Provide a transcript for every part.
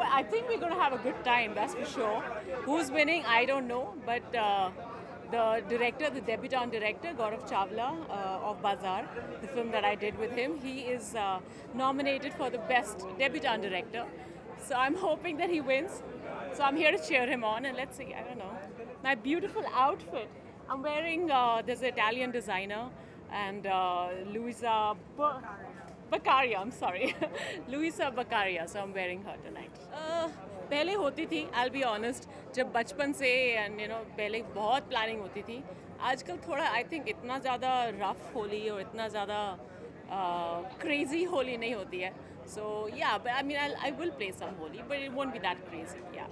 I think we're going to have a good time, that's for sure. Who's winning, I don't know, but uh, the director, the debutant director, Gaurav Chawla uh, of Bazaar, the film that I did with him, he is uh, nominated for the best debutant director. So I'm hoping that he wins. So I'm here to cheer him on, and let's see. I don't know. My beautiful outfit. I'm wearing. Uh, Italian designer, and uh, Luisa. Ba- Baccaria, I'm sorry. Luisa Baccaria, so I'm wearing her tonight. Uh, पहले होती थी आई be honest जब बचपन से and you know पहले बहुत planning होती थी आजकल थोड़ा आई थिंक इतना ज़्यादा रफ होली और इतना ज़्यादा क्रेजी होली नहीं होती है so yeah I mean I will play some Holi but it won't be that crazy yeah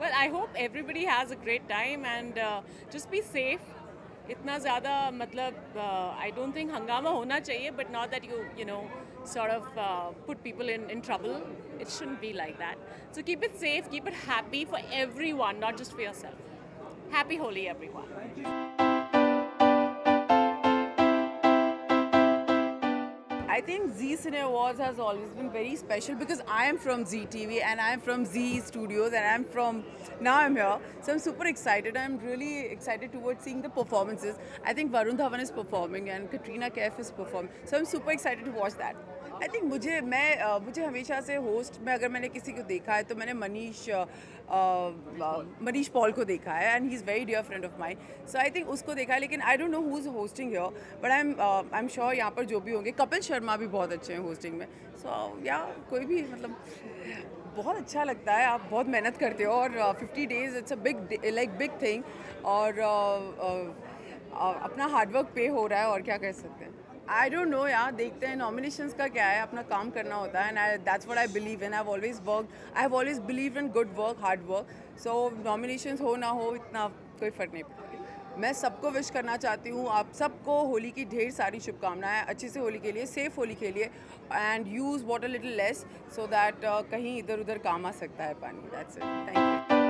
Well, I hope everybody has a great time and uh, just be safe. इतना ज़्यादा मतलब I don't think हंगामा होना चाहिए but not that you you know sort of put people in in trouble it should be like that so keep it safe keep it happy for everyone not just for yourself happy Holi everyone I think Zee Cine Awards has always been very special because I am from Zee TV and I'm from Zee Studios and I'm from now I'm here. So I'm super excited. I'm really excited towards seeing the performances. I think Varun Dhawan is performing and Katrina Kaif is performing. So I'm super excited to watch that. I think मुझे मैं uh, मुझे हमेशा से host में अगर मैंने किसी को देखा है तो मैंने मनीष मनीष पॉल को देखा है and he is very dear friend of mind so I think उसको देखा है लेकिन I don't know who is hosting your but I am I'm sure यहाँ पर जो भी होंगे कपिल शर्मा भी बहुत अच्छे हैं होस्टिंग में। सो so, या कोई भी मतलब बहुत अच्छा लगता है आप बहुत मेहनत करते हो और fifty days it's a big like big thing और uh, uh, अपना हार्डवर्क पे हो रहा है और क्या कह सकते हैं। आई डोंट नो यार देखते हैं नॉमिनेशंस का क्या है अपना काम करना होता है and I that's what I believe in I always work I have always believe in good work hard work so nominations हो ना हो इतना कोई फ़र्क नहीं पड़ता। मैं सबको विश करना चाहती हूँ, आप सबको होली की ढेर सारी शुभकामनाएँ, अच्छे से होली के लिए सेफ़ होली के लिए and use water little less so that कहीं इधर उधर काम आ सकता है पानी दैट्स इट थैंक यू